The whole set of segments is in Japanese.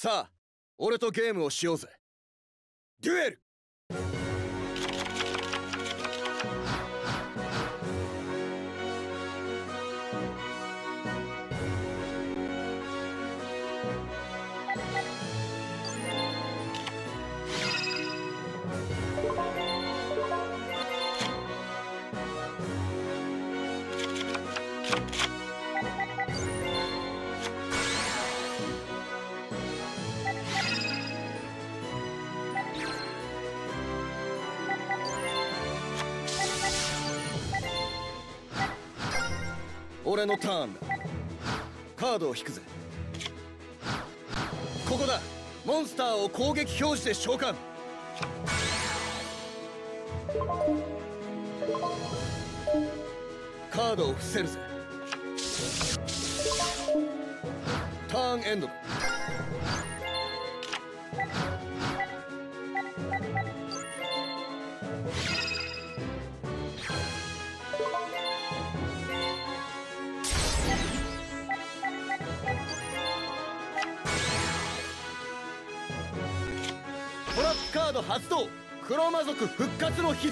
さあ俺とゲームをしようぜ。デュエル！俺のターンだ。カードを引くぜ。ここだ。モンスターを攻撃表示で召喚。カードを伏せるぜ。ターンエンドド発動クロマ族復活の棺。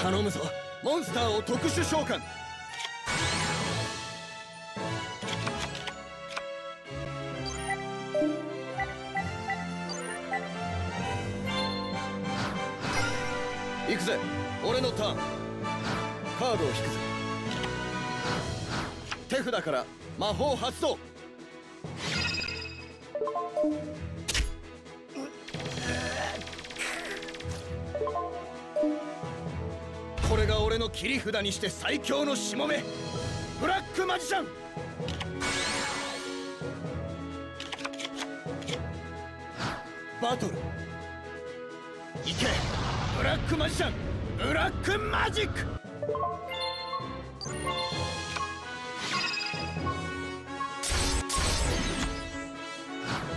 頼むぞモンスターを特殊召喚。行くぜ俺のターン。カードを引くぜ。手札から魔法発動。切り札にして最強のしもめブラックマジシャン。バトル。行け。ブラックマジシャン。ブラックマジック。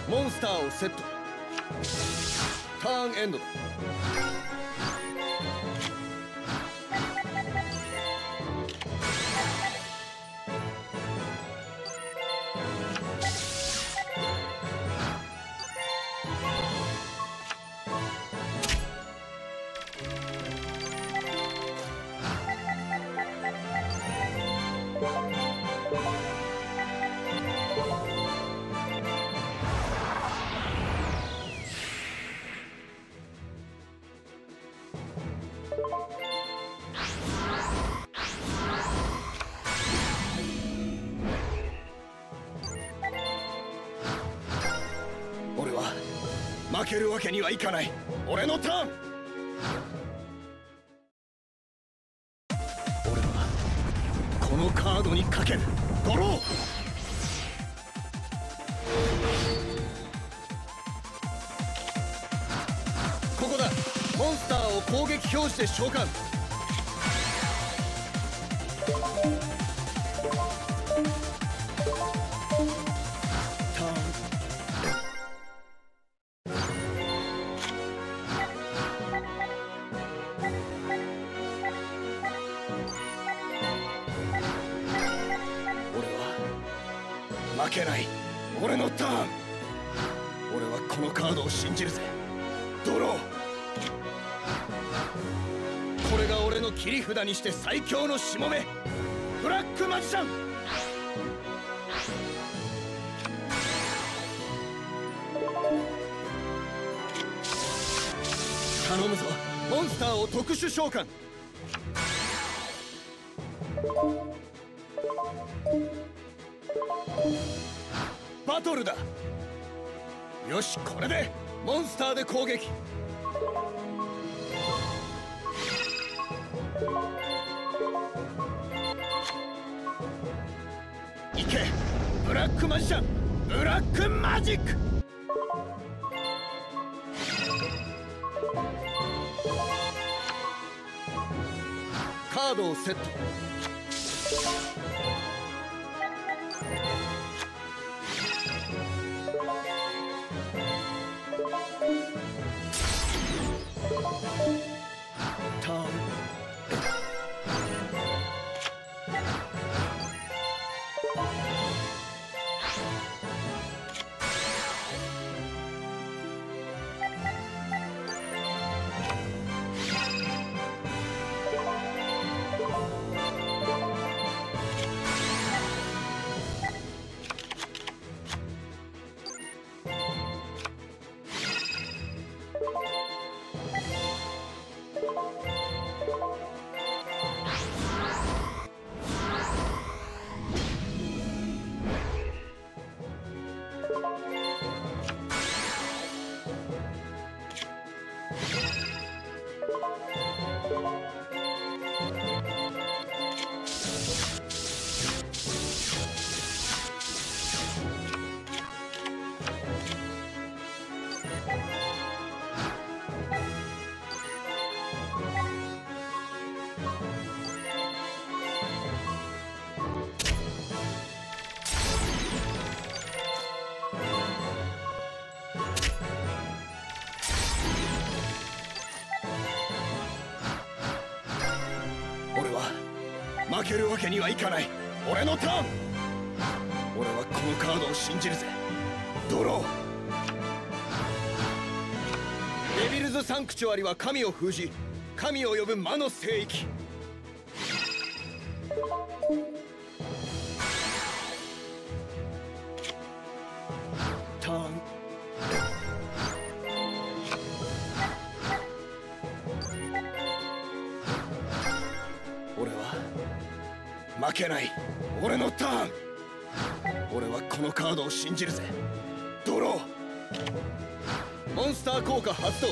モンスターをセット。ターンエンドだ。負けるわけにはいかない。俺のターン。俺はこのカードにかける。ドロー。ここだ。モンスターを攻撃表示で召喚。これが俺の切り札にして最強のしもめ。ブラックマジシャン。頼むぞ。モンスターを特殊召喚。バトルだ。よしこれでモンスターで攻撃。いけ。ブラックマジシャン。ブラックマジック。カードをセット。ターン。負けるわけにはいかない。俺のターン。俺はこのカードを信じるぜ。ドロー。デビルズ・サンクチュアリは神を封じ神を呼ぶ魔の聖域。けない。俺のターン。俺はこのカードを信じるぜ。ドロー。モンスター効果発動。